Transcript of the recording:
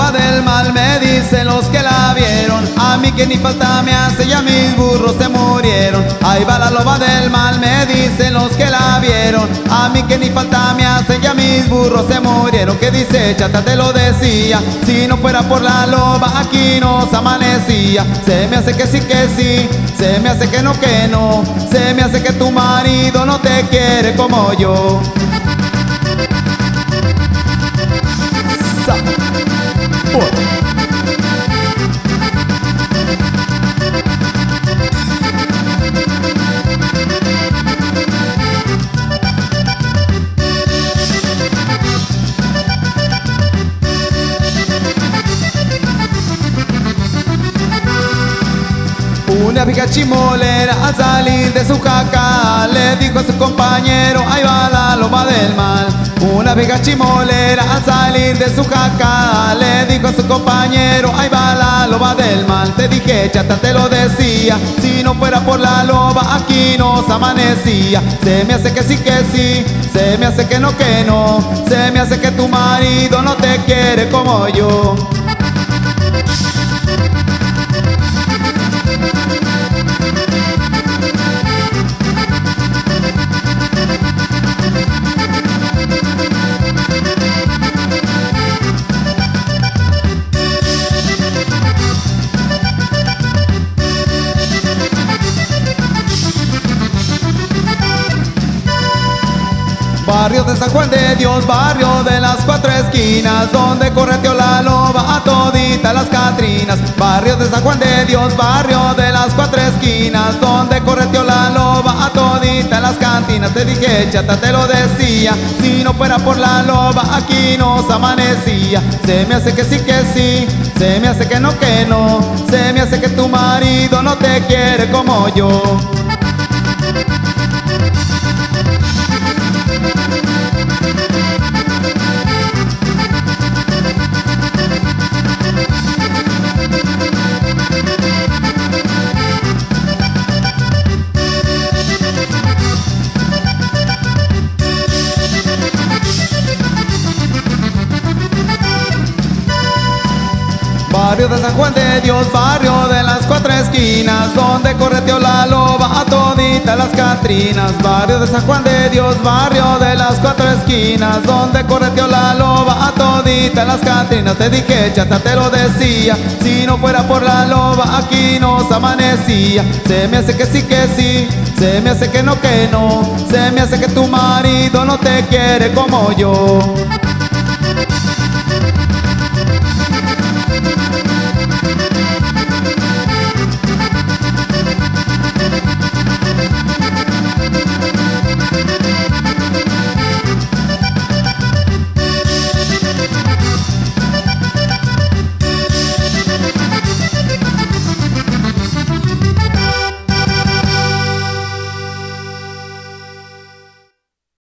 loba del mal, me dicen los que la vieron. A mí que ni falta me hace, ya mis burros se murieron. Ahí va la loba del mal, me dicen los que la vieron. A mí que ni falta me hace, ya mis burros se murieron. Que dice, chata te lo decía. Si no fuera por la loba, aquí nos amanecía. Se me hace que sí, que sí. Se me hace que no, que no. Se me hace que tu marido no te quiere como yo. Una vieja chimolera al salir de su caca le dijo a su compañero, ahí va la loba del mal. Una vieja chimolera al salir de su caca le dijo a su compañero, ahí va la loba del mal. Te dije, chata, te lo decía, si no fuera por la loba aquí nos amanecía. Se me hace que sí, que sí, se me hace que no, que no, se me hace que tu marido no te quiere como yo. Barrio de San Juan de Dios, barrio de las cuatro esquinas, donde correteó la loba a todita las Catrinas. Barrio de San Juan de Dios, barrio de las cuatro esquinas, donde correteó la loba a todita las cantinas. Te dije, chata, te lo decía, si no fuera por la loba aquí nos amanecía. Se me hace que sí, que sí, se me hace que no, que no, se me hace que tu marido no te quiere como yo. Barrio de San Juan de Dios, barrio de las cuatro esquinas, donde correteó la loba a todita las Catrinas. Barrio de San Juan de Dios, barrio de las cuatro esquinas, donde correteó la loba a todita las Catrinas. Te dije, chata, te lo decía, si no fuera por la loba aquí nos amanecía. Se me hace que sí, que sí, se me hace que no, que no, se me hace que tu marido no te quiere como yo.